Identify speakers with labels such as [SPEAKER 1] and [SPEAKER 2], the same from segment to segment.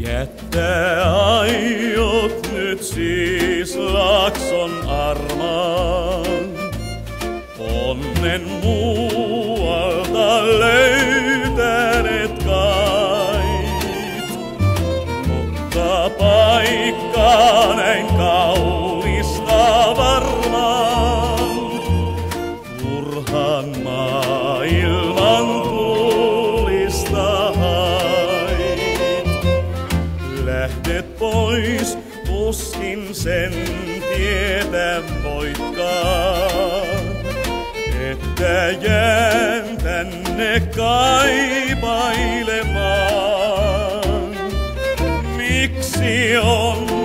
[SPEAKER 1] Jättää aiot nyt siis lakson armaan. Onnen muualta löytäneet kait, mutta paikkaa näin kaunista varmaan. Turhan maailman tuskin sen tietä voitkaan. Että jään tänne kaipailemaan. Miksi onnen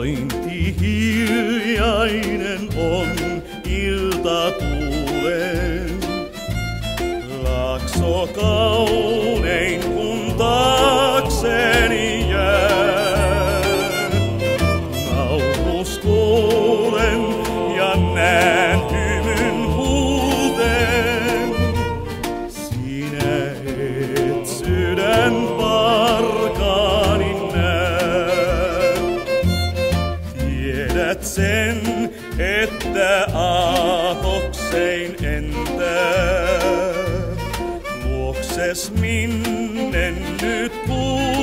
[SPEAKER 1] Sointi hiljainen on ilta tuulen. Laakso kaunein Tiedät sen, että aatoksein entää. Luokses minne nyt kulkisitkaan.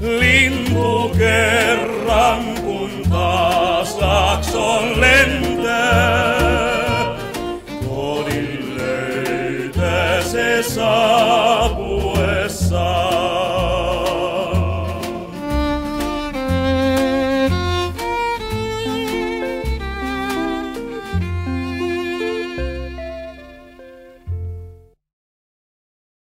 [SPEAKER 1] Lintu kerran kun taas laakson lentää. Kodin löytää se saa.